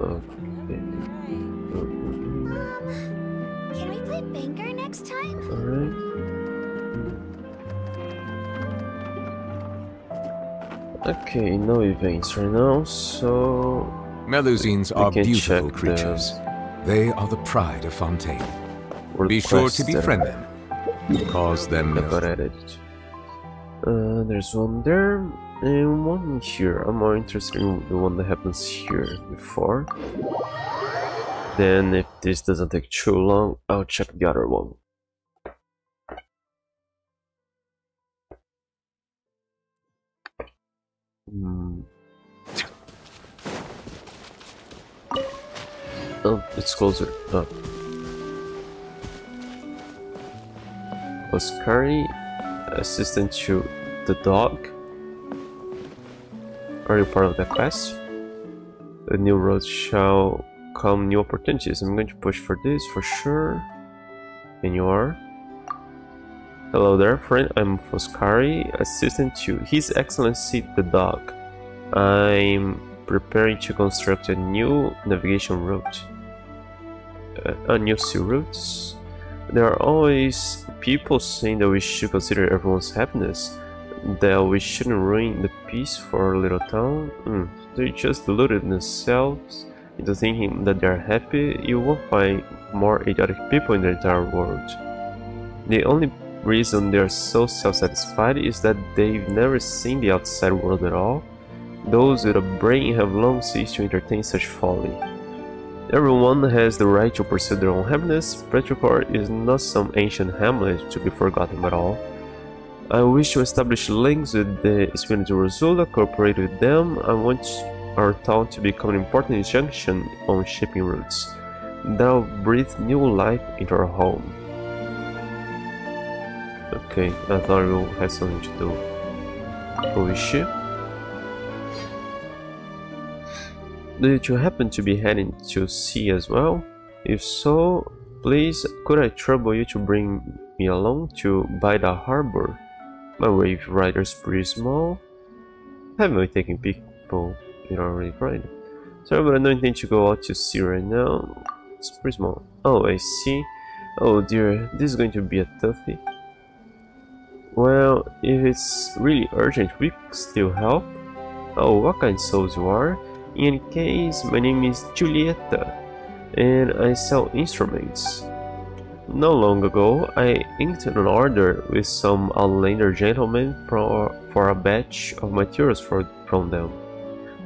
Okay. Um, can we play Banger next time? Alright. Okay, no events right now, so Melusines are beautiful check creatures. They are the pride of Fontaine. we'll Be sure to befriend them. Cause them I no got. Uh, there's one there, one here. I'm more interested in the one that happens here before. Then, if this doesn't take too long, I'll check the other one. Hmm. Oh, it's closer. Oh. Foscari, assistant to the dog. You part of the quest? The new road shall come new opportunities. I'm going to push for this for sure. And you are? Hello there, friend. I'm Foscari, assistant to His Excellency the Dog. I'm preparing to construct a new navigation route. Uh, a new sea routes. There are always people saying that we should consider everyone's happiness, that we shouldn't ruin the peace for our little town. Mm, they just deluded themselves into thinking that they're happy. You won't find more idiotic people in the entire world. The only reason they're so self-satisfied is that they've never seen the outside world at all. Those with a brain have long ceased to entertain such folly. Everyone has the right to pursue their own happiness. Petrichor is not some ancient hamlet to be forgotten at all. I wish to establish links with the Spina di Rosula, cooperate with them. I want our town to become an important junction on shipping routes. That'll breathe new life into our home. Okay, I thought you had something to do. Who is she? Did you happen to be heading to sea as well? If so, please could I trouble you to bring me along to Baida Harbor? My wave rider's pretty small. I Haven't been taking people in wave rider. Sorry, but I don't intend to go out to sea right now. It's pretty small. Oh, I see. Oh dear, this is going to be a toughie. Well, if it's really urgent, we still help. Oh, what kind of souls you are? In case, my name is Julieta, and I sell instruments. Not long ago, I inked an order with some outlander gentlemen for, for a batch of materials for, from them.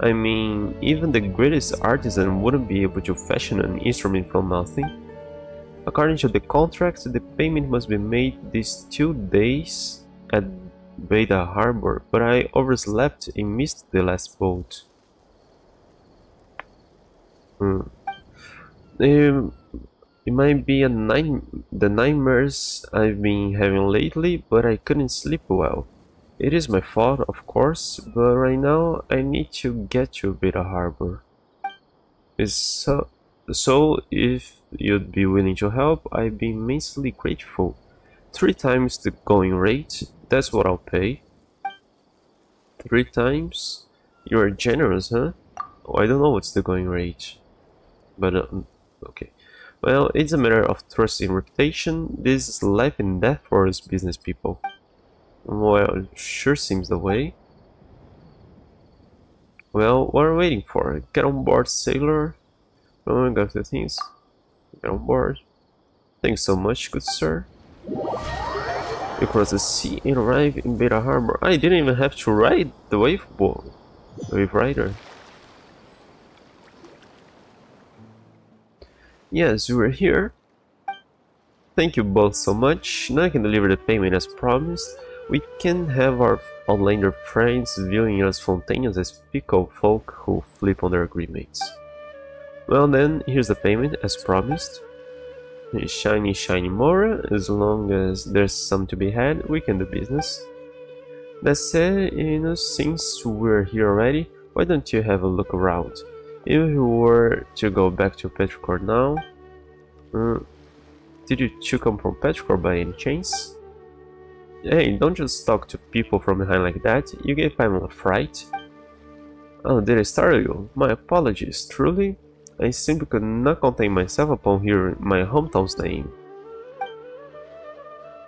I mean, even the greatest artisan wouldn't be able to fashion an instrument from nothing. According to the contract, the payment must be made these two days at Beda Harbor, but I overslept and missed the last boat. Hmm. Um, it might be a nine the nightmares I've been having lately, but I couldn't sleep well. It is my fault, of course, but right now I need to get you to Beta Harbor. It's so, so if you'd be willing to help, I'd be immensely grateful. Three times the going rate, that's what I'll pay. Three times? You're generous, huh? Oh, I don't know what's the going rate. But, uh, okay. Well, it's a matter of trust and reputation. This is life and death for us business people. Well, sure seems the way. Well, what are we waiting for? Get on board, sailor. Oh, got the things. Get on board. Thanks so much, good sir. You cross the sea and arrive in Beta Harbor. I didn't even have to ride the wave boat. Wave rider. Yes, we're here. Thank you both so much. Now I can deliver the payment as promised. We can have our outlander friends viewing us spontaneous as pickle folk who flip on their agreements. Well then, here's the payment as promised. Shiny, shiny more. As long as there's some to be had, we can do business. That said, you know, since we're here already, why don't you have a look around? If we were to go back to Petrichor now... Uh, did you two come from Petrichor by any chance? Hey, don't just talk to people from behind like that, you gave Paimon a fright. Oh, did I startle you? My apologies, truly? I simply could not contain myself upon hearing my hometown's name.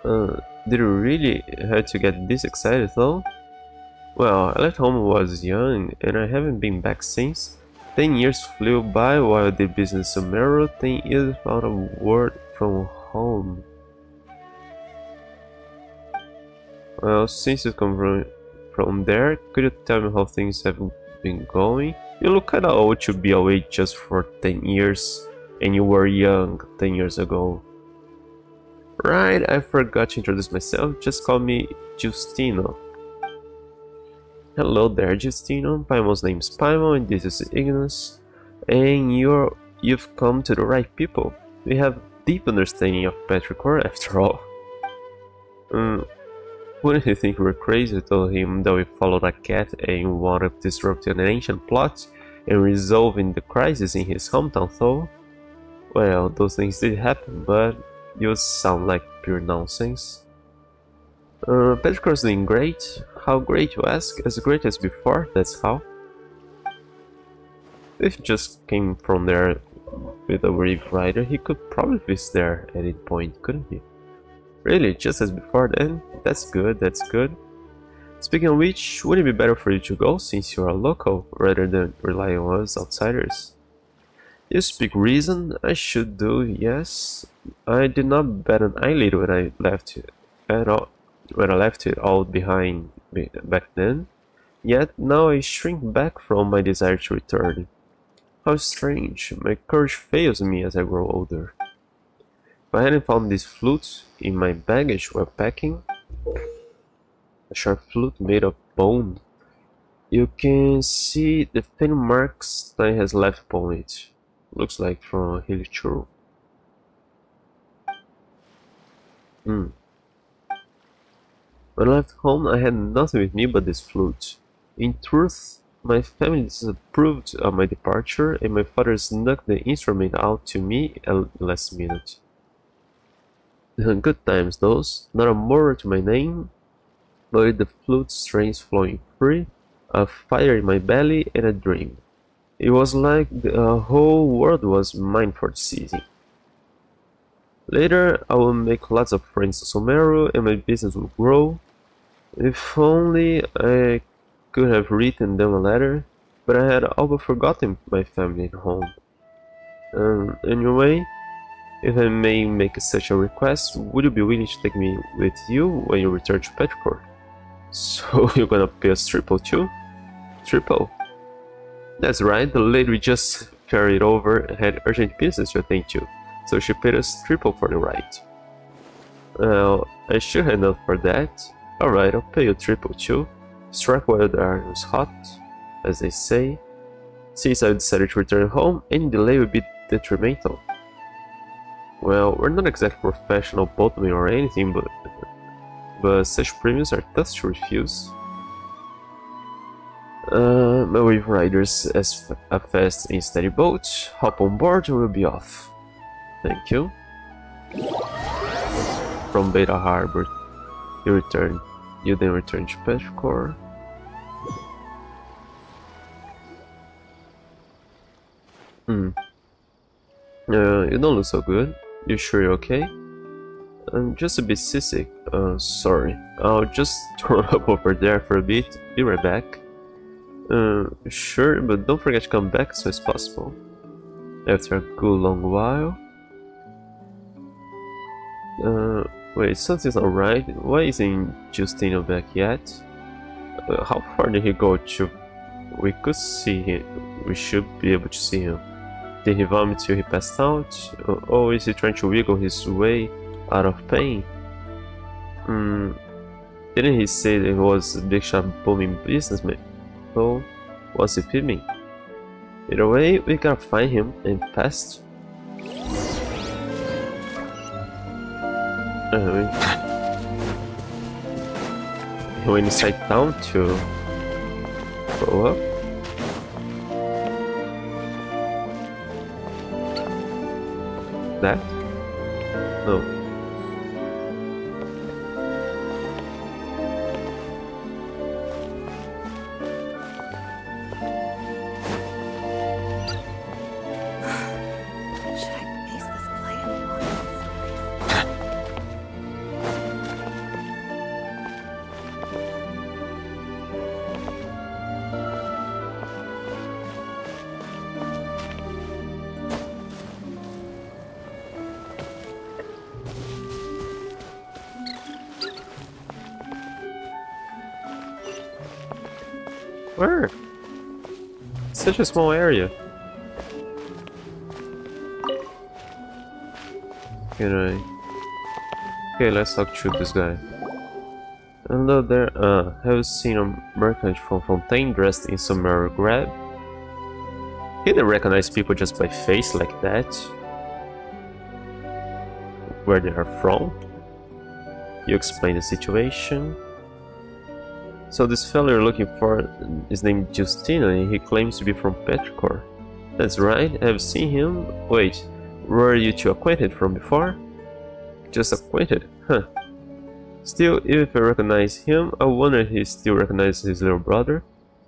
Uh, did you really have to get this excited though? Well, I left home when I was young, and I haven't been back since. Ten years flew by while the business in Sumeru, ten years without a word from home. Well, since you come from, from there, could you tell me how things have been going? You look kinda old to be away just for 10 years, and you were young 10 years ago. Right, I forgot to introduce myself, just call me Justino. Hello there, Justino. Paimon's name is Paimon, and this is Ignis. And you're, you've come to the right people. We have deep understanding of Petrichor after all. Um, wouldn't you think we're crazy to tell him that we followed a cat and wanted to disrupt an ancient plot and resolving the crisis in his hometown though? Well, those things did happen, but you sound like pure nonsense. Uh, Petrichor's doing great. How great you ask? As great as before, that's how. If just came from there with a brave rider, he could probably visit there at any point, couldn't he? Really, just as before then? That's good, that's good. Speaking of which, wouldn't it be better for you to go since you are local, rather than rely on us outsiders? You speak reason, I should do, yes. I did not bat an eyelid when I left it all when I left it all behind back then. Yet now I shrink back from my desire to return. How strange, my courage fails me as I grow older. If I hadn't found this flute in my baggage while packing, a sharp flute made of bone, you can see the thin marks time has left upon it. Looks like from a Hilichurl. Hmm. When I left home, I had nothing with me but this flute. In truth, my family disapproved of my departure, and my father snuck the instrument out to me at the last minute. Good times those, not a murmur to my name, but the flute strings flowing free, a fire in my belly, and a dream. It was like the uh, whole world was mine for the season. Later, I will make lots of friends in Sumeru, and my business will grow. If only I could have written them a letter, but I had all but forgotten my family at home. Um, anyway, if I may make such a request, would you be willing to take me with you when you return to Petrichor? So you're gonna pay us triple too? Triple? That's right, the lady we just carried over had urgent business to attend to, so she paid us triple for the ride. Well, I should have known for that. Alright, I'll pay you triple too. Strike while the iron is hot, as they say. Since I decided to return home, any delay would be detrimental. Well, we're not exactly professional boatmen or anything, but but such premiums are tough to refuse. Uh, my wave riders as a fast and steady boat. Hop on board and we'll be off. Thank you. From Beta Harbor, you return. You then return to Petrichor. Hmm. Uh, you don't look so good. You sure you're okay? I'm just a bit seasick. Uh, sorry. I'll just throw up over there for a bit. Be right back. Uh, sure, but don't forget to come back as soon as possible. After a good long while. Uh, wait, something's alright. Why isn't Justino back yet? Uh, how far did he go to? We could see him. We should be able to see him. Did he vomit till he passed out? Or is he trying to wiggle his way out of pain? Hmm. Didn't he say that he was a big shot booming businessman? So, what's he filming? Either way, we gotta find him and fast. Uh, he went inside town to grow up. That? No. Such a small area. Can I? Okay, let's talk to this guy. Hello there, uh, have you seen a merchant from Fontaine dressed in summer grab? He didn't recognize people just by face like that. Where they are from. You explain the situation. So this fellow you're looking for is named Justino and he claims to be from Petrichor. That's right, I've seen him. Wait, were you two acquainted from before? Just acquainted? Huh. Still, if I recognize him, I wonder if he still recognizes his little brother.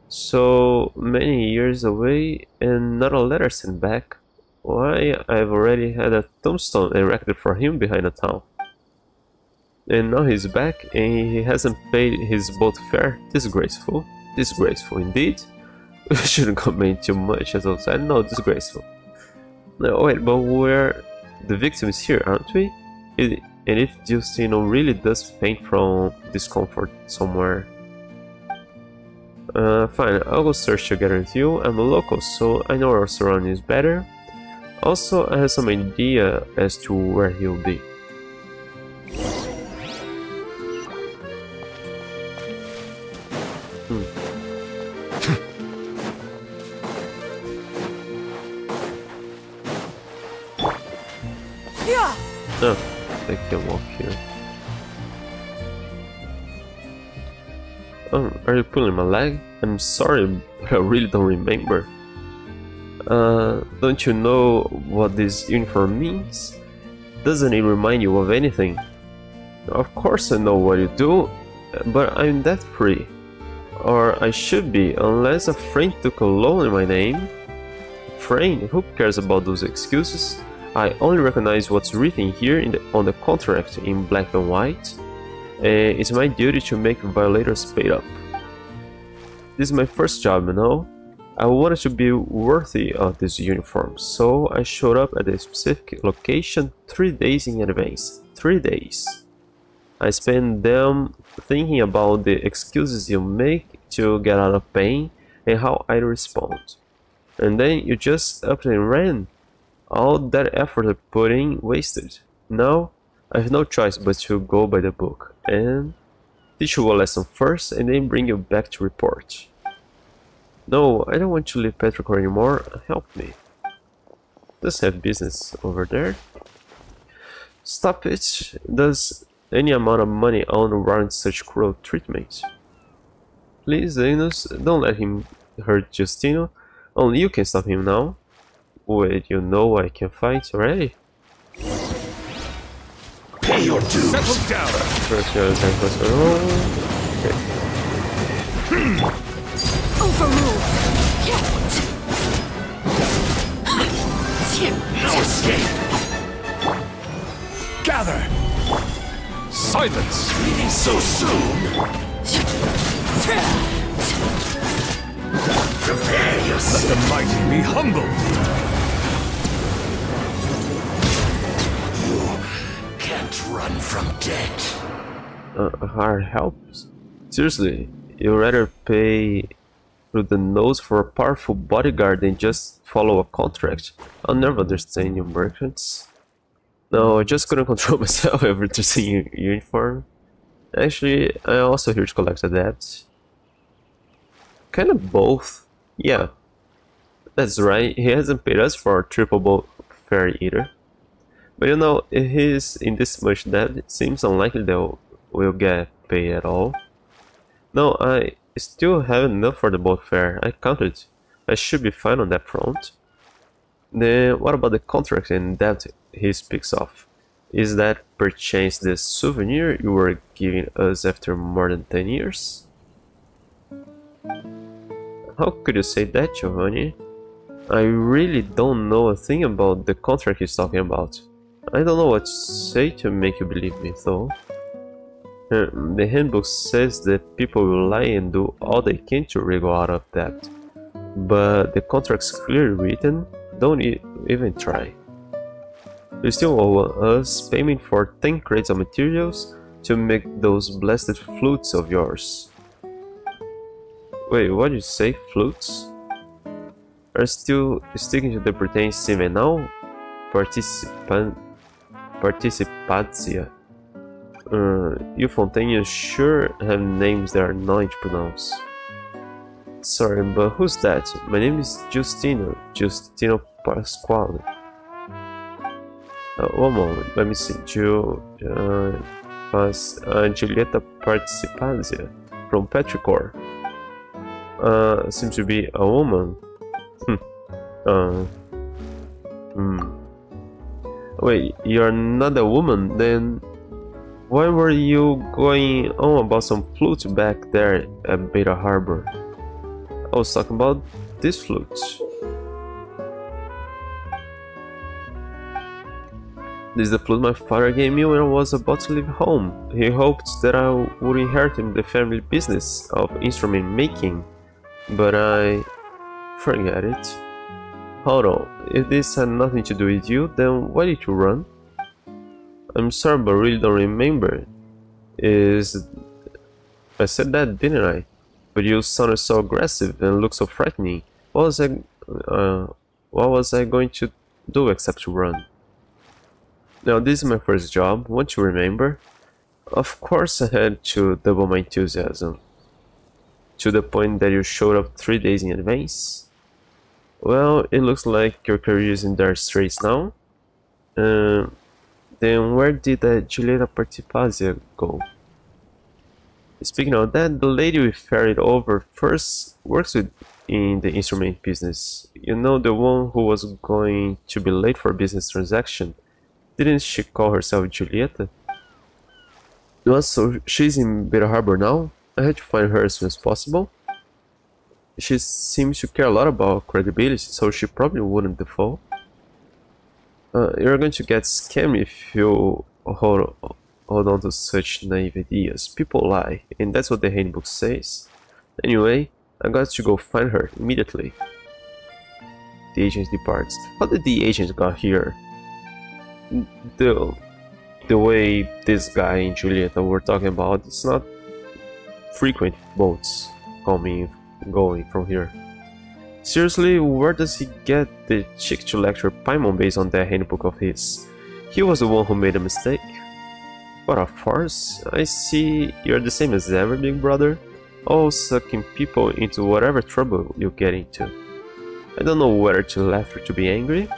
So many years away and not a letter sent back. Why, I've already had a tombstone erected for him behind the town. And now he's back and he hasn't paid his boat fare. Disgraceful. Disgraceful indeed. We shouldn't comment too much as I said. No, disgraceful. No, wait, but we're the victims here, aren't we? It, and if Justino really does faint from discomfort somewhere. Uh, fine, I'll go search together with you. I'm a local, so I know our surroundings better. Also, I have some idea as to where he'll be. You pulling my leg? I'm sorry, but I really don't remember. Uh, don't you know what this uniform means? Doesn't it remind you of anything? Of course I know what you do, but I'm debt free. Or I should be, unless a friend took a loan in my name. Friend? Who cares about those excuses? I only recognize what's written here the, on the contract in black and white. Uh, it's my duty to make violators pay up. This is my first job, you know. I wanted to be worthy of this uniform, so I showed up at a specific location three days in advance. Three days. I spent them thinking about the excuses you make to get out of pain and how I respond. And then you just up and ran. All that effort I put in wasted. Now, I have no choice but to go by the book and teach you a lesson first and then bring you back to report. No, I don't want to leave Petrichor anymore. Help me. Does have business over there? Stop it. Does any amount of money own warrant such cruel treatment? Please, Zenos, don't let him hurt Justino. Only you can stop him now. Wait, you know I can fight already? Pay your dues. Settle down. First, you have first. Oh, okay. Overruled. No escape. Gather. Silence. Leaving so soon. Prepare yourself. Let the mighty be humbled. You can't run from death. Uh, hard help? Seriously, you'd rather pay through the nose for a powerful bodyguard than just follow a contract? I'll never understand you merchants. No, I just couldn't control myself ever after seeing your uniform. Actually, I'm also here to collect a debt. Kind of both. Yeah, that's right, he hasn't paid us for our triple boat fare either. But you know, if he's in this much debt, it seems unlikely that we'll get paid at all. No, I still have enough for the boat fare. I counted. I should be fine on that front. Then what about the contract and debt he speaks of? Is that perchance the souvenir you were giving us after more than 10 years? How could you say that, Giovanni? I really don't know a thing about the contract he's talking about. I don't know what to say to make you believe me, though. The handbook says that people will lie and do all they can to wriggle out of debt. But the contract's clearly written, don't e even try. You still owe us payment for 10 crates of materials to make those blasted flutes of yours. Wait, what did you say? Flutes? Are still sticking to the pretense even now? Participan... Participatia. Uh, you Fontaine sure have names that are not to pronounce. Sorry, but who's that? My name is Justino, Justino Pasquale. Uh, one moment, let me see. Ju, uh, Pas, uh, Giulietta Participatia from Petrichor. Uh, seems to be a woman. Hmm. Uh, hmm. Wait, you're not a woman, then why were you going on about some flute back there at Beta Harbor? I was talking about this flute. This is the flute my father gave me when I was about to leave home. He hoped that I would inherit the family business of instrument making, but I forget it. Hold if this had nothing to do with you, then why did you run? I'm sorry, but really don't remember. Is I said that, didn't I? But you sounded so aggressive and looked so frightening. What was I? Uh, what was I going to do except to run? Now this is my first job. Won't you remember? Of course, I had to double my enthusiasm. To the point that you showed up three days in advance. Well, it looks like your career is in dire straits now. Uh, then where did the Giulietta Partipazia go? Speaking of that, the lady we ferried over first works with in the instrument business. You know the one who was going to be late for business transaction. Didn't she call herself Giulietta? Well, so she's in Beta Harbor now? I had to find her as soon as possible. She seems to care a lot about credibility, so she probably wouldn't default. Uh, you're going to get scammed if you hold, hold on to such naive ideas. People lie, and that's what the handbook says. Anyway, I got to go find her immediately. The agent departs. How did the agent got here? The the way this guy and Julieta were talking about, it's not frequent boats coming going from here. Seriously, where does he get the chick to lecture Paimon based on that handbook of his? He was the one who made a mistake. What a farce. I see you're the same as ever, big brother. Always sucking people into whatever trouble you get into. I don't know whether to laugh or to be angry.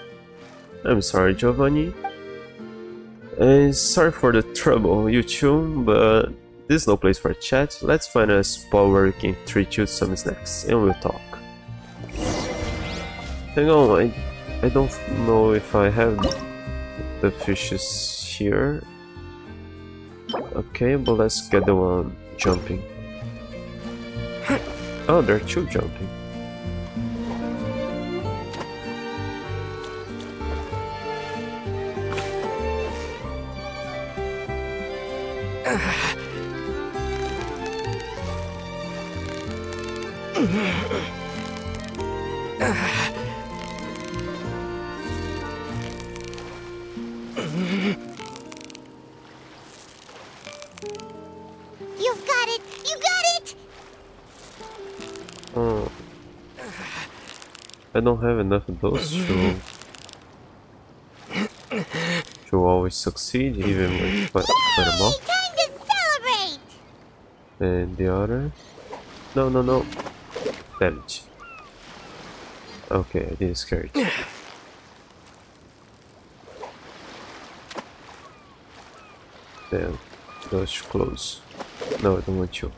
I'm sorry, Giovanni. And sorry for the trouble, you two, but this is no place for chat. Let's find a spot where we can treat you some snacks and we'll talk. Hang on, I, I don't know if I have the fishes here. Okay, but let's get the one jumping. Oh, there are two jumping. You've got it! You got it! Oh. I don't have enough of those to to always succeed even with put them off. Time to celebrate! And the other? No, no, no. Damn it. Okay, I didn't scare it. Damn, was close. No, I don't want you.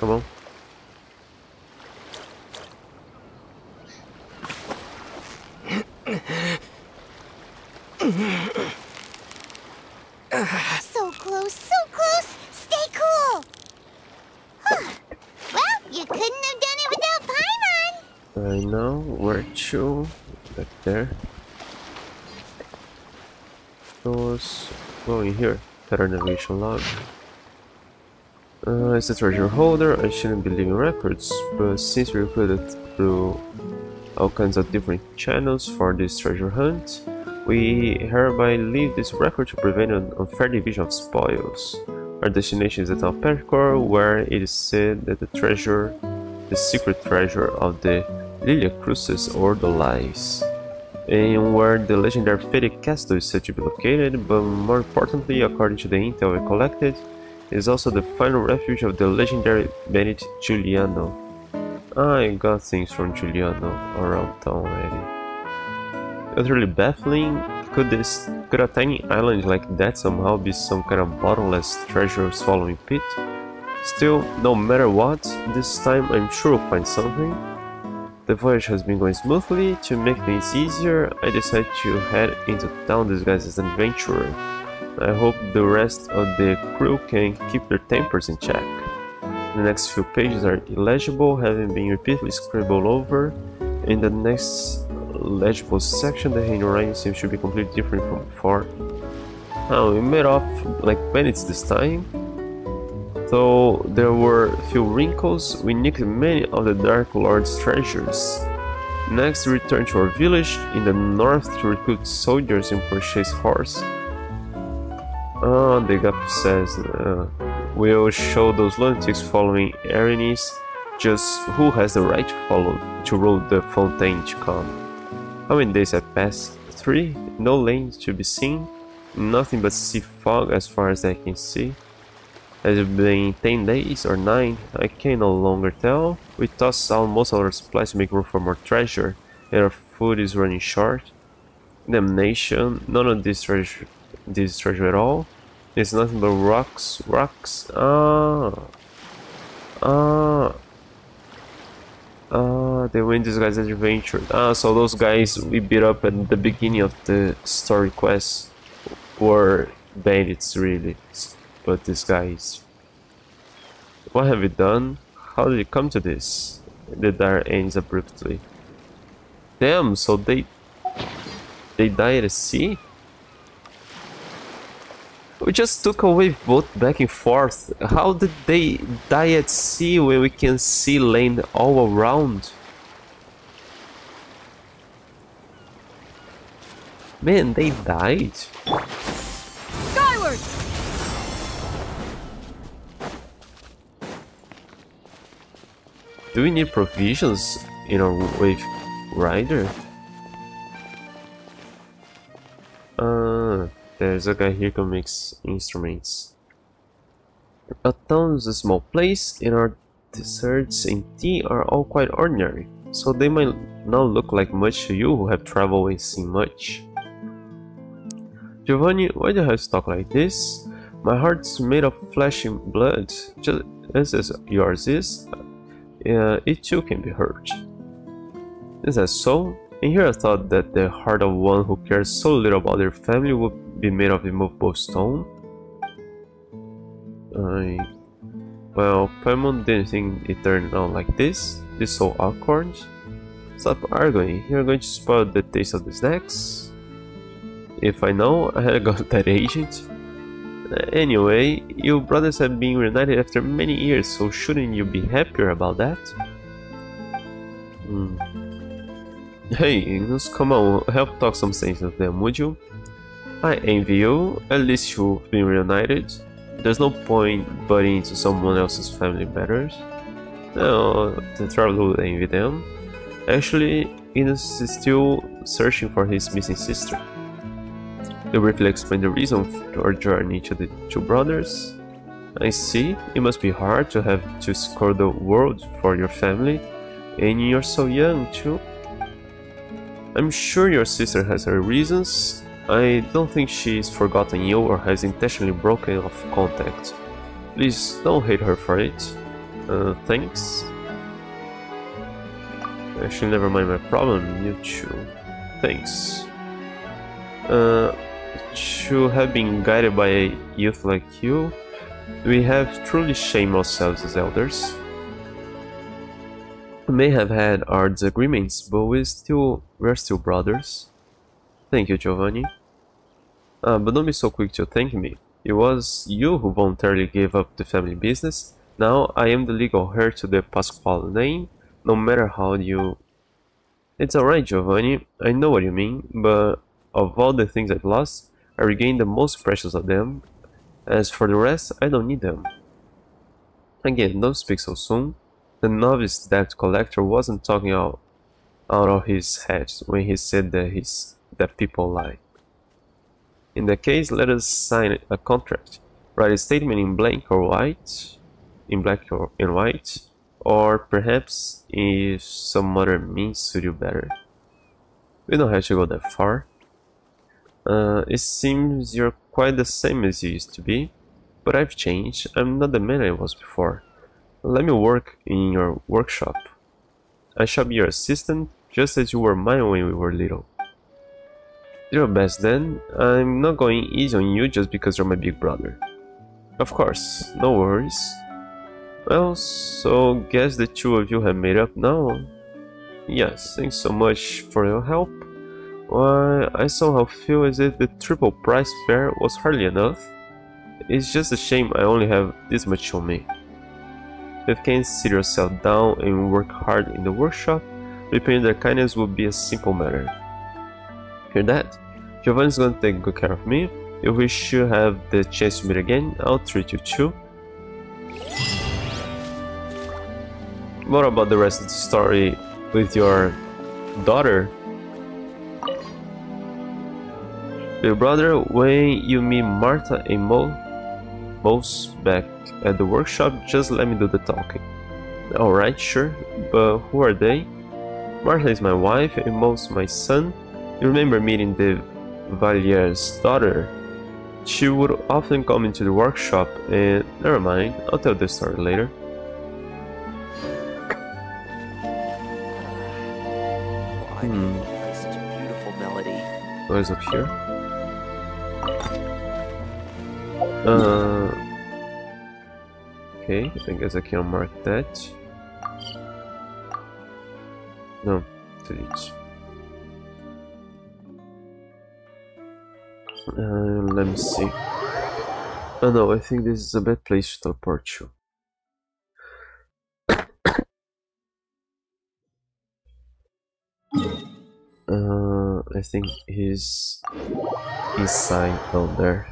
Come on. So close, so close! Stay cool! Huh. Well, you couldn't have done it without Paimon! I know where to. Back there. Log. Uh, as a treasure holder, I shouldn't be leaving records, but since we it through all kinds of different channels for this treasure hunt, we hereby leave this record to prevent an unfair division of spoils. Our destination is the town of Petrichor, where it is said that the treasure, the secret treasure of the Lilia Crucis Ordo lies, and where the legendary Fede Castle is said to be located, but more importantly, according to the intel we collected, is also the final refuge of the legendary bandit Giuliano. I got things from Giuliano around town already. Really baffling. Could this could a tiny island like that somehow be some kind of bottomless treasure swallowing pit? Still, no matter what, this time I'm sure we'll find something. The voyage has been going smoothly. To make things easier, I decided to head into town disguised as an adventurer. I hope the rest of the crew can keep their tempers in check. The next few pages are illegible, having been repeatedly scribbled over. In the next legible section, the handwriting seems to be completely different from before. Oh, we made off like bandits this time. Though there were few wrinkles, we nicked many of the Dark Lord's treasures. Next, we returned to our village in the north to recruit soldiers and purchase horse. Oh, the gap says uh, we'll show those lunatics following Arenice just who has the right to follow to roll the fontaine to come. How many days have passed? Three? No lanes to be seen? Nothing but sea fog as far as I can see. Has it been 10 days or 9? I can no longer tell. We tossed out most of our supplies to make room for more treasure, and our food is running short. Damnation, none of this treasure, this treasure at all. It's nothing but rocks, rocks. Ah, ah, ah. They win these guys adventure. Ah, so those guys we beat up at the beginning of the story quest were bandits, really. But these guys. What have you done? How did you come to this? The diary ends abruptly. Damn, so they they died at sea? We just took a wave boat back and forth. How did they die at sea when we can see land all around? Man, they died. Do we need provisions in our wave rider? Ah, there's a guy here who makes instruments. A town is a small place, and our desserts and tea are all quite ordinary, so they might not look like much to you who have traveled and seen much. Giovanni, why do you have to talk like this? My heart's made of flesh and blood, just as yours is. Uh, it too can be hurt. Is that so? And here I thought that the heart of one who cares so little about their family would be made of immovable stone. I... Well, Paimon didn't think it turned out like this. This is so awkward. Stop arguing. You're going to spoil the taste of the snacks. If I know, I had got that agent. Anyway, you brothers have been reunited after many years, so shouldn't you be happier about that? Hmm. Hey, just come on, help talk some sense with them, would you? I envy you, at least you've been reunited. There's no point butting into someone else's family matters. No, the traveler would envy them. Actually, Inus is still searching for his missing sister. They briefly explain the reason for our journey to the two brothers. I see, it must be hard to have to score the world for your family, and you're so young too. I'm sure your sister has her reasons. I don't think she's forgotten you or has intentionally broken off contact. Please don't hate her for it. Uh, thanks. Actually, never mind my problem, you too. Thanks. Uh, to have been guided by a youth like you, we have truly shamed ourselves as elders. We may have had our disagreements, but we still we're still brothers. Thank you, Giovanni. Uh, but don't be so quick to thank me. It was you who voluntarily gave up the family business. Now I am the legal heir to the Pasquale name, no matter how you... It's alright, Giovanni. I know what you mean, but of all the things I've lost, I regained the most precious of them. As for the rest, I don't need them. Again, don't speak so soon. The novice debt collector wasn't talking out, out of his head when he said that his that people lie. In that case, let us sign a contract. Write a statement in blank or white, in black or in white, or perhaps if some other means suit you better. We don't have to go that far. Uh, it seems you're quite the same as you used to be, but I've changed. I'm not the man I was before. Let me work in your workshop. I shall be your assistant, just as you were mine when we were little. Do your best then. I'm not going easy on you just because you're my big brother. Of course, no worries. Well, so guess the two of you have made up now? Yes, thanks so much for your help. Why, I somehow feel as if the triple price fare was hardly enough. It's just a shame I only have this much on me. If you can sit yourself down and work hard in the workshop, repaying their kindness will be a simple matter. Hear that? Giovanni's gonna take good care of me. If we should have the chance to meet again, I'll treat you too. What about the rest of the story with your daughter? Your brother, when you meet Martha and Mo, Mo's back at the workshop, just let me do the talking. Alright, sure, but who are they? Martha is my wife and Mo's my son. You remember meeting the Valier's daughter? She would often come into the workshop and... never mind, I'll tell the story later. Why did you hmm. play such a beautiful melody? Noise up here. Uh, okay, I guess I can mark that. No, delete. Uh, let me see. Oh no, I think this is a bad place to teleport you. Uh, I think he's inside down there.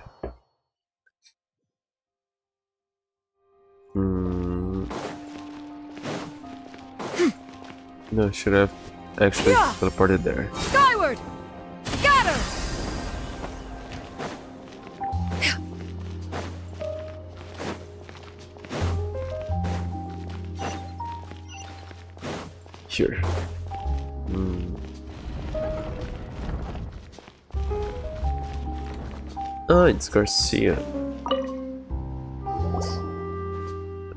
No, I should have actually Yeah. teleported there. Skyward! Scatter! Here. Hmm. Ah, it's Garcia.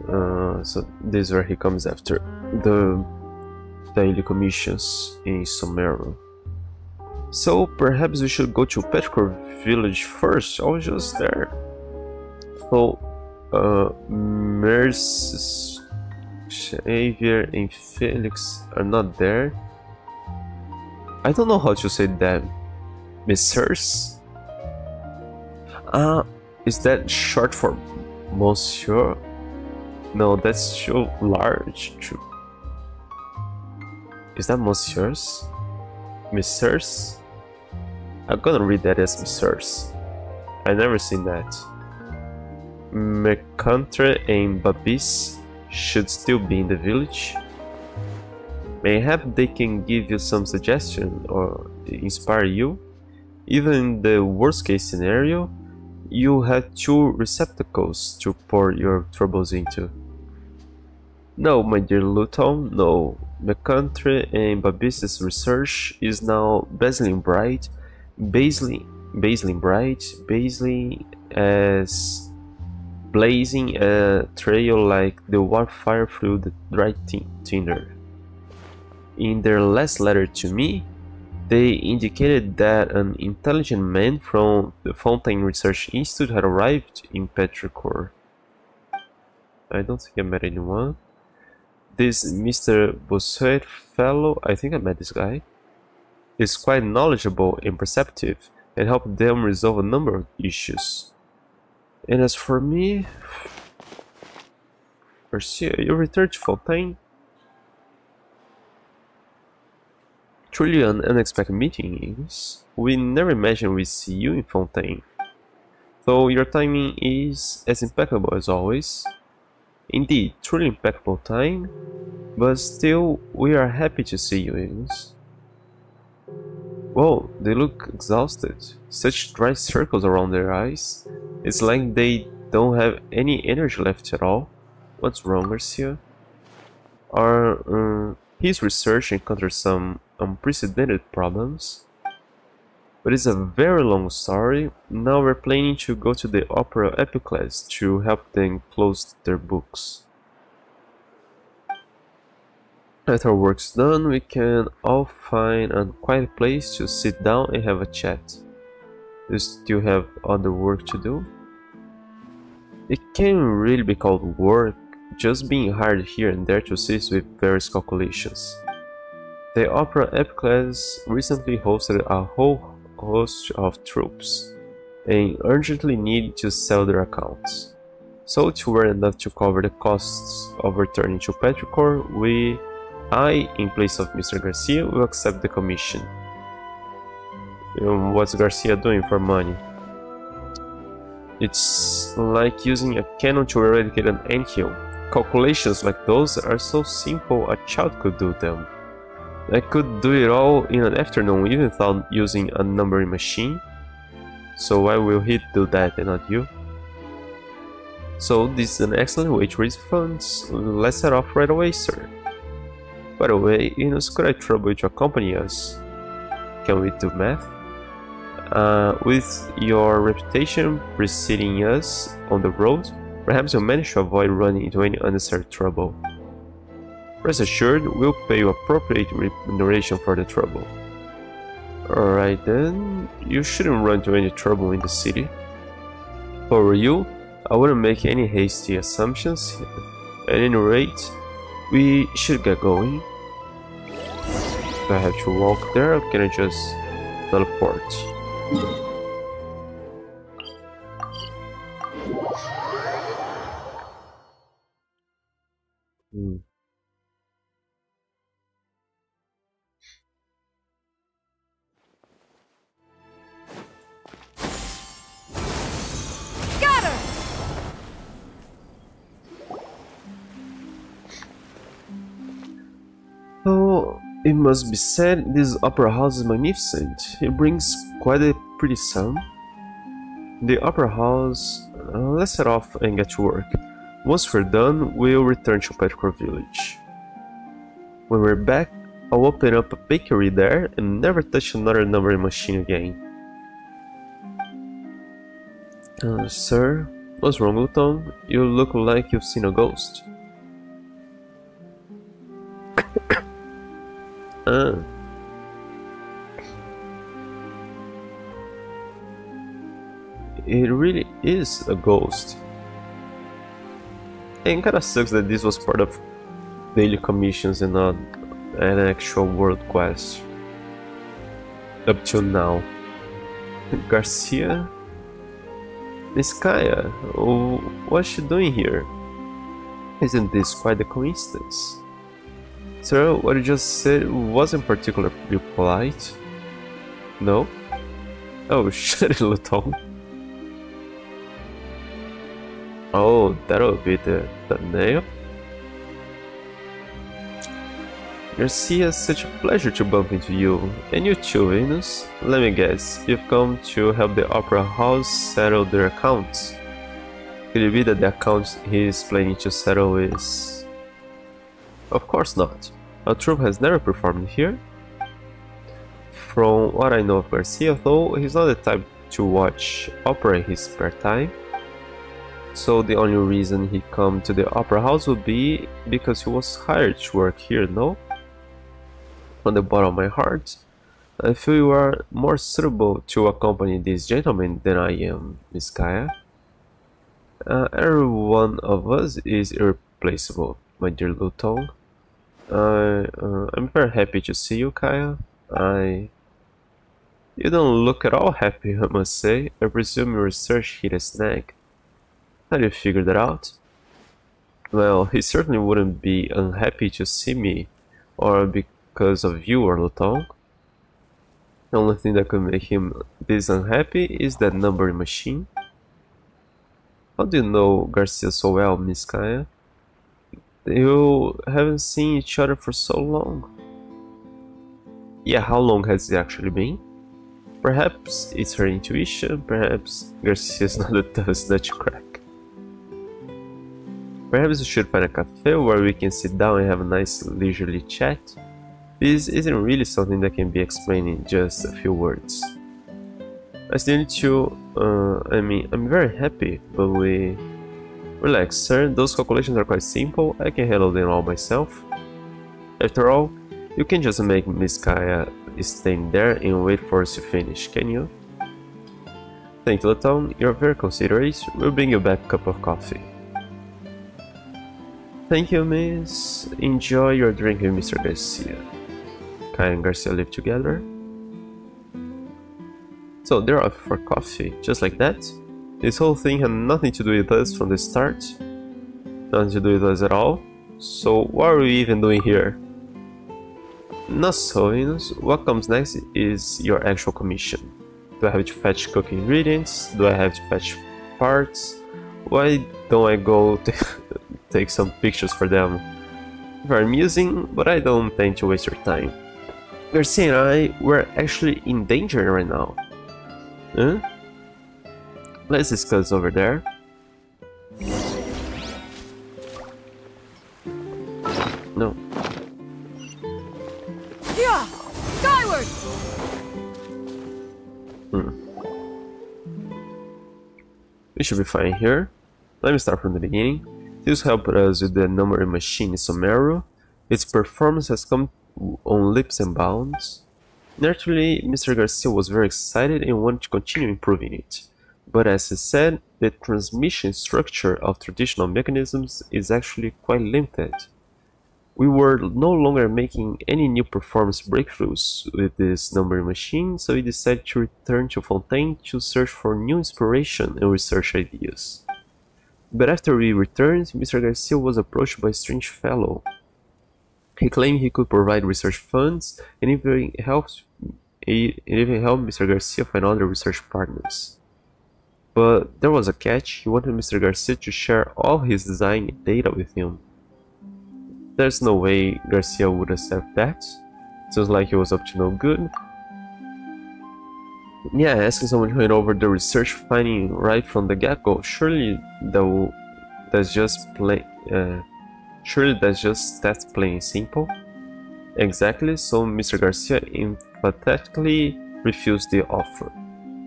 Uh, so this is where he comes after the daily commissions in Sumeru. So perhaps we should go to Petrichor village first. I was just there. So, uh, Mercedes, Xavier, and Felix are not there. I don't know how to say that. Messieurs? Ah, is that short for Monsieur? No, that's too large. Too. Is that Monsieurs? Messieurs? I'm gonna read that as Messieurs. I never seen that. Mercantre and Babis should still be in the village. Mayhap they can give you some suggestion or inspire you. Even in the worst case scenario, you have two receptacles to pour your troubles into. No, my dear Lutong, no. McCountry and Babis's research is now dazzling bright, basely, basely bright, basely as blazing a trail like the wildfire through the dry tinder. In their last letter to me, they indicated that an intelligent man from the Fontaine Research Institute had arrived in Petrichor. I don't think I met anyone. This Mr. Bossuet fellow, I think I met this guy, is quite knowledgeable and perceptive and helped them resolve a number of issues. And as for me, Garcia, you return to Fontaine? Truly an unexpected meeting is. We never imagined we'd see you in Fontaine. Though your timing is as impeccable as always. Indeed, truly impeccable time, but still, we are happy to see you, Ignis. Whoa, they look exhausted. Such dry circles around their eyes. It's like they don't have any energy left at all. What's wrong, Garcia? Our, uh, his research encountered some unprecedented problems. But it's a very long story. Now we're planning to go to the Opera Epiclese to help them close their books. After our work's done, we can all find a quiet place to sit down and have a chat. You still have other work to do? It can't really be called work, just being hired here and there to assist with various calculations. The Opera Epiclese recently hosted a whole host of troops and urgently need to sell their accounts. So to were enough to cover the costs of returning to Petrichor, we, I, in place of Mr. Garcia, will accept the commission. Um, what's Garcia doing for money? It's like using a cannon to eradicate an anthill. Calculations like those are so simple a child could do them. I could do it all in an afternoon even without using a numbering machine. So why will he do that and not you? So this is an excellent way to raise funds. Let's set off right away, sir. By the way, Enos, could I trouble you to accompany us? Can we do math? Uh, with your reputation preceding us on the road, perhaps you'll manage to avoid running into any unnecessary trouble. Rest assured, we'll pay you appropriate remuneration for the trouble. Alright then, you shouldn't run into any trouble in the city. For you, I wouldn't make any hasty assumptions. At any rate, we should get going. Do I have to walk there or can I just teleport? Must be said, this opera house is magnificent. It brings quite a pretty sound. The opera house... Uh, let's set off and get to work. Once we're done, we'll return to Petrichor village. When we're back, I'll open up a bakery there and never touch another numbering machine again. Uh, sir, what's wrong, Lutong? You look like you've seen a ghost. Ah. It really is a ghost. And kinda sucks that this was part of daily commissions and not an actual world quest. Up till now. Garcia? Niskaya? Oh, what's she doing here? Isn't this quite a coincidence? Sir, what you just said wasn't particularly polite. No? Oh, shut it, Lutong. Oh, that'll be the thumbnail. Garcia, such a pleasure to bump into you. And you too, Venus. Let me guess, you've come to help the Opera House settle their accounts. Could it be that the account he is planning to settle is... Of course not. A troupe has never performed here. From what I know of Garcia though, he's not the type to watch opera in his spare time. So the only reason he come to the opera house would be because he was hired to work here, no? From the bottom of my heart, I feel you are more suitable to accompany this gentleman than I am, Miss Kaya. Uh, every one of us is irreplaceable, my dear Lutong. I, uh, I'm very happy to see you, Kaya. I... You don't look at all happy, I must say. I presume your research hit a snag. How do you figure that out? Well, he certainly wouldn't be unhappy to see me, or because of you or Lutong. The only thing that could make him this unhappy is that numbering machine. How do you know Garcia so well, Miss Kaya? You haven't seen each other for so long. Yeah, how long has it actually been? Perhaps it's her intuition, perhaps Garcia's not the toughest nut to crack. Perhaps we should find a cafe where we can sit down and have a nice leisurely chat. This isn't really something that can be explained in just a few words. I still need to, uh, I mean, I'm very happy, but we... Relax, sir, those calculations are quite simple, I can handle them all myself. After all, you can just make Miss Kaya stand there and wait for us to finish, can you? Thank you, Latom, you're very considerate, we'll bring you back a cup of coffee. Thank you, miss. Enjoy your drink with Mr. Garcia. Kaya and Garcia live together. So they're off for coffee, just like that. This whole thing had nothing to do with us from the start. Nothing to do with us at all. So what are we even doing here? Not so, Venus. What comes next is your actual commission. Do I have to fetch cooking ingredients? Do I have to fetch parts? Why don't I go take some pictures for them? Very amusing, but I don't intend to waste your time. Garcia and I, we're actually in danger right now. Huh? Let's discuss over there. No. Yeah! Skyward! Hmm. We should be fine here. Let me start from the beginning. This helped us with the numbering machine Sumeru. Its performance has come on leaps and bounds. Naturally, Mr. Garcia was very excited and wanted to continue improving it. But as he said, the transmission structure of traditional mechanisms is actually quite limited. We were no longer making any new performance breakthroughs with this numbering machine, so we decided to return to Fontaine to search for new inspiration and research ideas. But after we returned, Mr. Garcia was approached by a strange fellow. He claimed he could provide research funds and even helped, he even helped Mr. Garcia find other research partners. But there was a catch, he wanted Mr. Garcia to share all his design data with him. There's no way Garcia would accept that. Seems like he was up to no good. Yeah, asking someone to hand over the research finding right from the get-go. Surely that that's just plain. Uh, surely that's just that's plain simple. Exactly. So Mr. Garcia emphatically refused the offer.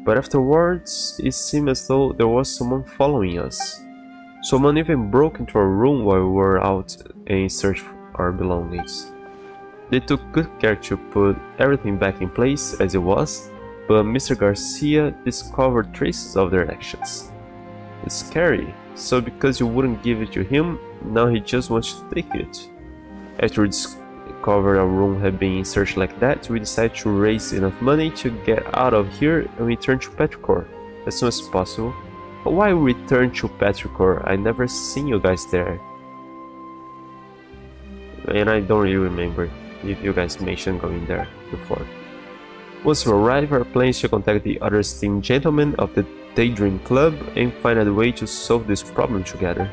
But afterwards, it seemed as though there was someone following us. Someone even broke into our room while we were out and searched for our belongings. They took good care to put everything back in place as it was, but Mr. Garcia discovered traces of their actions. It's scary, so because you wouldn't give it to him, now he just wants to take it. After discovered our room had been searched like that, we decided to raise enough money to get out of here and return to Petrichor as soon as possible. But why return to Petrichor? I never seen you guys there. And I don't really remember if you guys mentioned going there before. Once we arrive, our plan is to contact the other esteemed gentlemen of the Daydream Club and find a way to solve this problem together.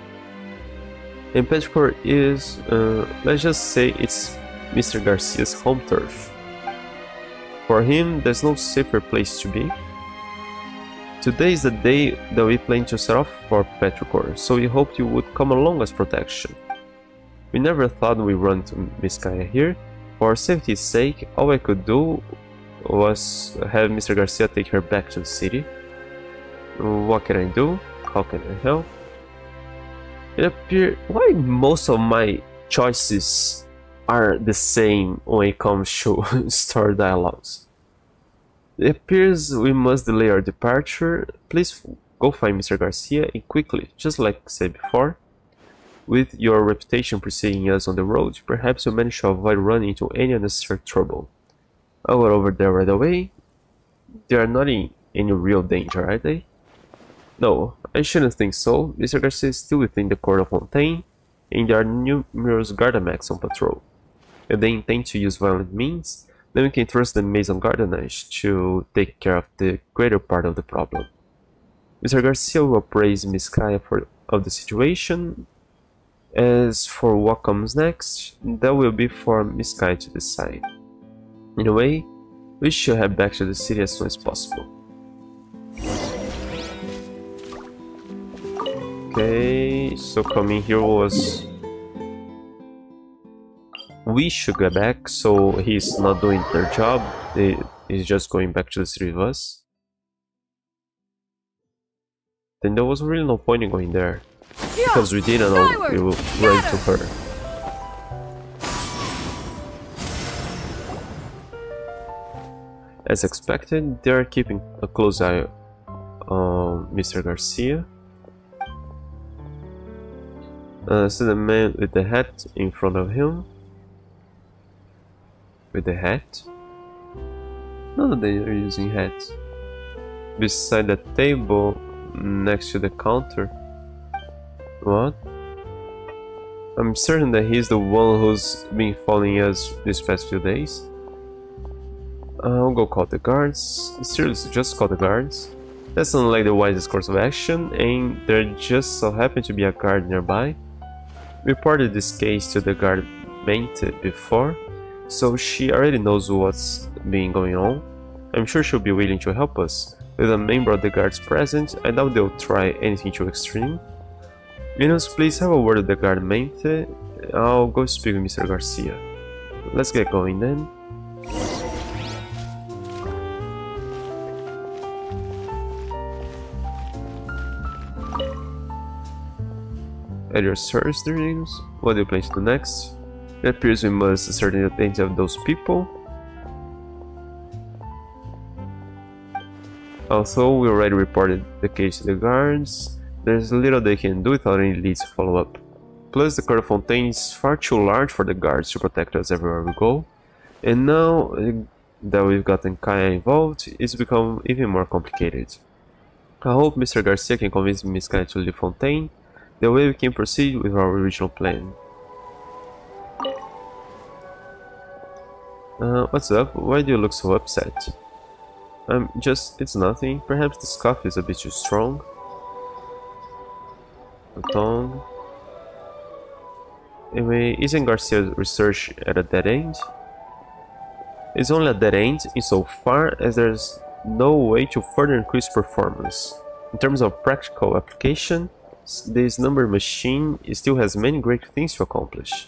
And Petrichor is, uh, let's just say it's Mr. Garcia's home turf. For him, there's no safer place to be. Today is the day that we plan to set off for Petrichor, so we hoped you would come along as protection. We never thought we'd run to Miss Kaya here. For safety's sake, all I could do was have Mr. Garcia take her back to the city. What can I do? How can I help? It appears why most of my choices are the same when it comes to story dialogues. It appears we must delay our departure. Please go find Mr. Garcia and quickly, just like said before. With your reputation preceding us on the road, perhaps you'll manage to avoid running into any unnecessary trouble. Oh, I'll go over there right away. They are not in any real danger, are they? No, I shouldn't think so. Mr. Garcia is still within the court of Fontaine, and there are numerous Gardemeks on patrol. If they intend to use violent means, then we can trust the Maison Gardiennage to take care of the greater part of the problem. Mr. Garcia will praise Miss Kaya for, of the situation. As for what comes next, that will be for Miss Kaya to decide. In a way, we should head back to the city as soon as possible. Okay, so coming here was... We should get back, so he's not doing their job, he's just going back to the three of us. Then there was really no point in going there, because we didn't know we would run to her. As expected, they are keeping a close eye on Mr. Garcia. Uh, see the man with the hat in front of him. With the hat? No, that they are using hats. Beside the table, next to the counter. What? I'm certain that he's the one who's been following us these past few days. Uh, I'll go call the guards. Seriously, just call the guards. That sounds like the wisest course of action, and there just so happened to be a guard nearby. Reported this case to the guard Mente before, so she already knows what's been going on. I'm sure she'll be willing to help us. With a member of the guards present, I doubt they'll try anything too extreme. Minos, please have a word with the guard Mente. I'll go speak with Mr. Garcia. Let's get going then. At your service, dreams, what do you plan to do next? It appears we must ascertain the identity of those people. Although we already reported the case to the guards, there's little they can do without any leads to follow up. Plus, the of Fontaine is far too large for the guards to protect us everywhere we go, and now eh, that we've gotten Kaya involved, it's become even more complicated. I hope Mr. Garcia can convince Miss Kaya to leave Fontaine, the way we can proceed with our original plan. Uh, what's up? Why do you look so upset? I'm just... it's nothing. Perhaps the scuff is a bit too strong. A tongue. Anyway, isn't Garcia's research at a dead end? It's only a dead end insofar as there's no way to further increase performance. In terms of practical application, this number machine still has many great things to accomplish.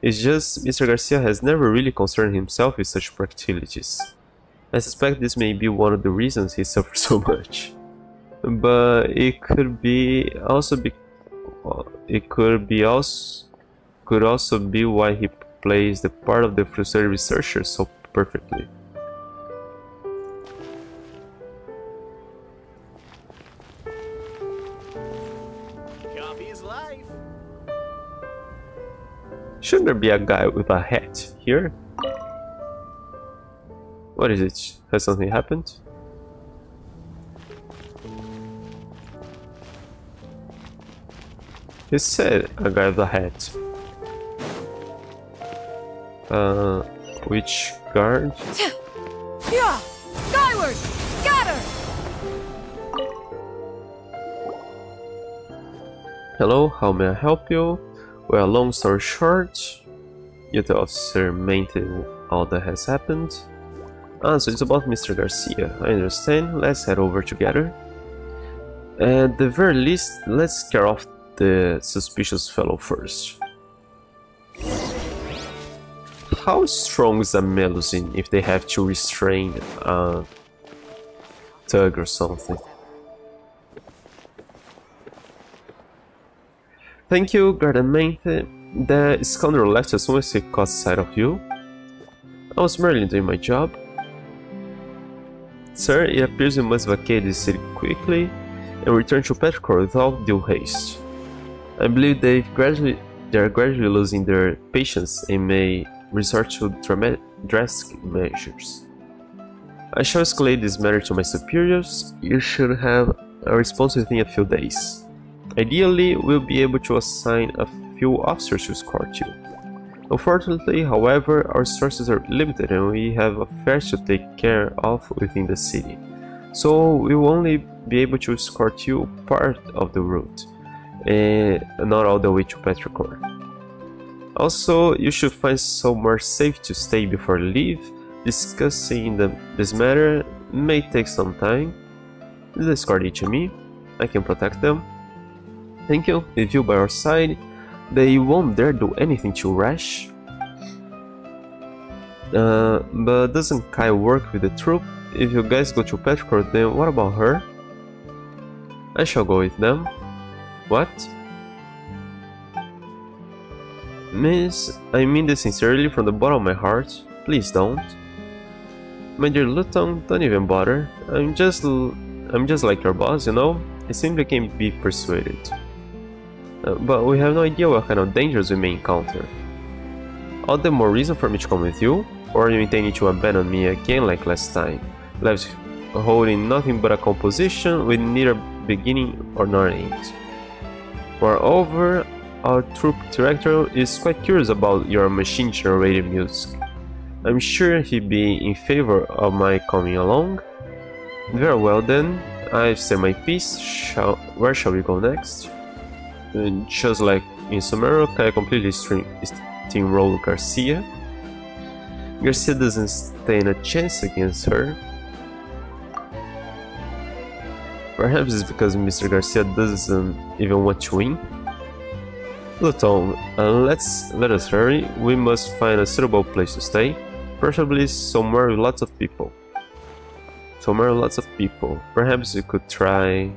It's just Mr. Garcia has never really concerned himself with such practicalities. I suspect this may be one of the reasons he suffers so much. But it could be also be it could be also could also be why he plays the part of the frustrated researcher so perfectly. Shouldn't there be a guy with a hat here? What is it? Has something happened? He said a guy with a hat. Uh, which guard? Yeah! Skyward! Scatter! Hello, how may I help you? Well, long story short, you the officer maintain all that has happened. Ah, so it's about Mr. Garcia. I understand. Let's head over together. At the very least, let's scare off the suspicious fellow first. How strong is a melusine if they have to restrain a thug or something? Thank you, Gardamente. The scoundrel left as soon as he caught sight of you. I was merely doing my job. Sir, it appears we must vacate this city quickly and return to Petrichor without due haste. I believe they gradually they are gradually losing their patience and may resort to drastic measures. I shall escalate this matter to my superiors. You should have a response within a few days. Ideally, we'll be able to assign a few officers to escort you. Unfortunately, however, our resources are limited and we have affairs to take care of within the city. So we will only be able to escort you part of the route, and not all the way to Petrichor. Also, you should find somewhere safe to stay before leave. Discussing the, this matter may take some time. Please escort each of me. I can protect them. Thank you. With you by our side, they won't dare do anything too rash. Uh, but doesn't Kai work with the troop? If you guys go to Petrichor, then what about her? I shall go with them. What? Miss, I mean this sincerely from the bottom of my heart. Please don't. My dear Lutong, don't even bother. I'm just I'm just like your boss, you know? I simply can't be persuaded. Uh, but we have no idea what kind of dangers we may encounter. All the more reason for me to come with you, or you intending to abandon me again like last time? Left holding nothing but a composition with neither beginning or nor end. Moreover, our troop director is quite curious about your machine generated music. I'm sure he'd be in favor of my coming along. Very well then, I've said my piece. Shall, where shall we go next? Just like in Sumeru, Kai completely steamrolled Garcia. Garcia doesn't stand a chance against her. Perhaps it's because Mr. Garcia doesn't even want to win. Lutong, uh, let's let us hurry. We must find a suitable place to stay, preferably somewhere with lots of people. Somewhere with lots of people. Perhaps we could try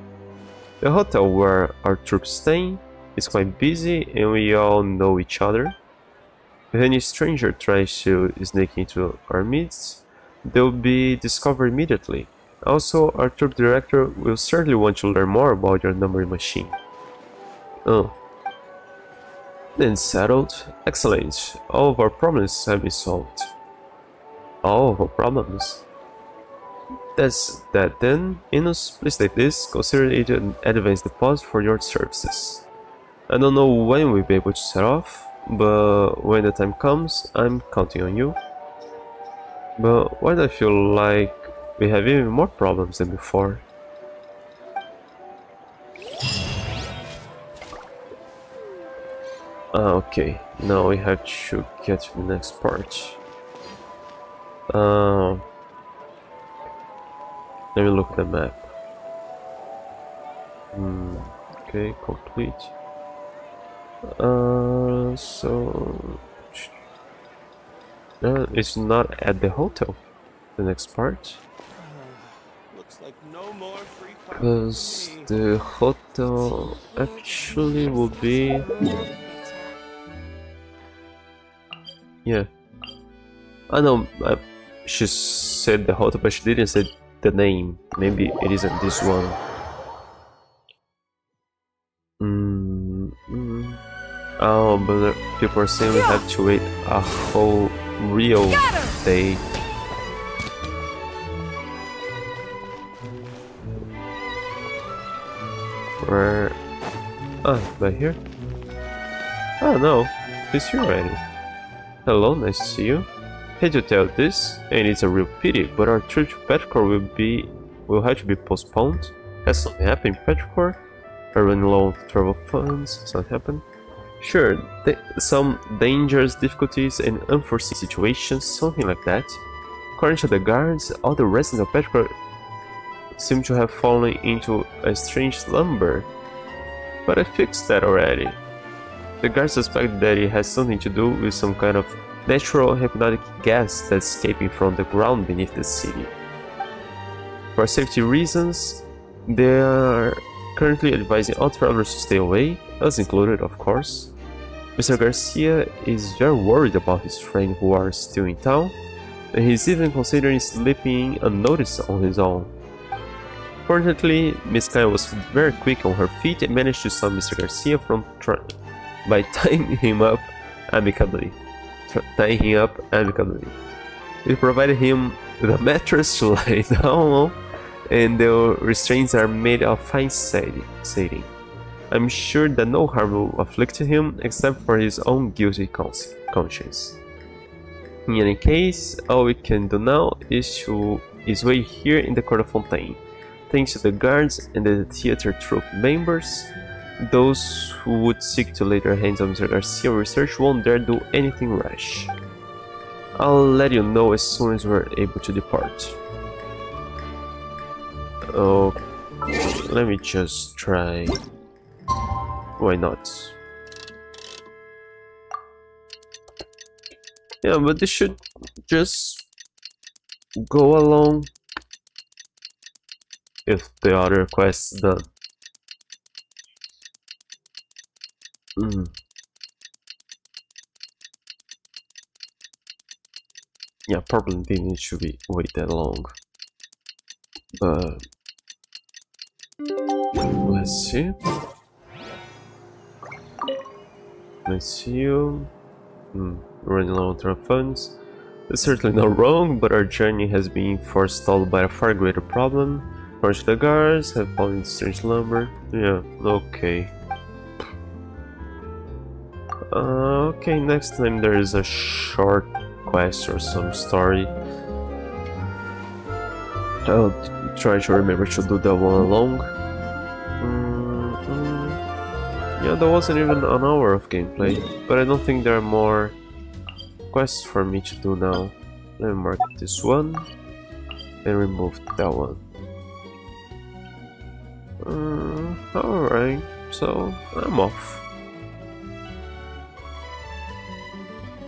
the hotel where our troops stay. It's quite busy, and we all know each other. If any stranger tries to sneak into our midst, they'll be discovered immediately. Also, our troop director will certainly want to learn more about your numbering machine. Oh. Then settled. Excellent. All of our problems have been solved. All of our problems? That's that then. Inus, please take this. Consider it an advance deposit for your services. I don't know when we'll be able to set off, but when the time comes, I'm counting on you. But why do I feel like we have even more problems than before? Ah, okay. Now we have to get to the next part. Uh, let me look at the map. Hmm. Okay, complete. Uh, so uh, it's not at the hotel. The next part, Looks like no more free because the hotel actually will be yeah. I know. Uh, she said the hotel, but she didn't say the name. Maybe it isn't this one. Mm, mm. Oh, but people are saying we have to wait a whole real day. Where? Ah, by here? Oh no, he's here already. Hello, nice to see you. Hate to tell this, and it's a real pity, but our trip to Petrichor will be will have to be postponed. Has something happened in Petrichor? Are running low on travel funds? Something happened? Sure, th some dangers, difficulties, and unforeseen situations, something like that. According to the guards, all the residents of Petrichor seem to have fallen into a strange slumber. But I fixed that already. The guards suspect that it has something to do with some kind of natural hypnotic gas that's escaping from the ground beneath the city. For safety reasons, they are currently advising all travelers to stay away, us included, of course. Mr. Garcia is very worried about his friends who are still in town, and he's even considering sleeping unnoticed on his own. Fortunately, Miss Kai was very quick on her feet and managed to stop Mr. Garcia from by tying him up amicably. Tying him up amicably. We provided him with a mattress to lie down on and the restraints are made of fine satin. I'm sure that no harm will afflict him except for his own guilty cons- conscience. In any case, all we can do now is to is wait here in the Court of Fontaine. Thanks to the guards and the theater troupe members, those who would seek to lay their hands on Mr. Garcia research won't dare do anything rash. I'll let you know as soon as we're able to depart. Oh, let me just try. Why not? Yeah, but this should just go along if the other quest's done. Mm. Yeah, probably didn't to be wait that long. But let's see. See you. Hmm, running low on funds. It's certainly not wrong, but our journey has been forestalled by a far greater problem. Orange the guards have fallen into strange lumber. Yeah, okay. Uh, okay, next time there is a short quest or some story. I'll try to remember to do that one along. Yeah, there wasn't even an hour of gameplay, but I don't think there are more quests for me to do now. Let me mark this one and remove that one. Uh, Alright, so I'm off.